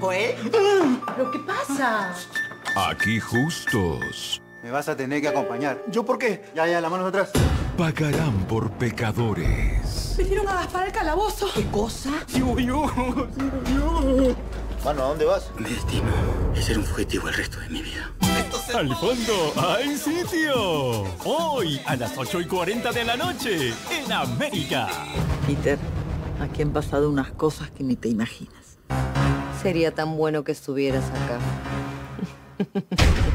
Joel. ¿Pero qué pasa? Aquí justos Me vas a tener que acompañar. ¿Yo por qué? Ya, ya, las manos atrás. pagarán por pecadores. Metieron a Gaspar al calabozo. ¿Qué cosa? Mano, ¿a dónde vas? Me destino de ser un fugitivo el resto de mi vida. Al fondo hay sitio. Hoy a las 8 y 40 de la noche en América. Peter, aquí han pasado unas cosas que ni te imaginas. Sería tan bueno que estuvieras acá.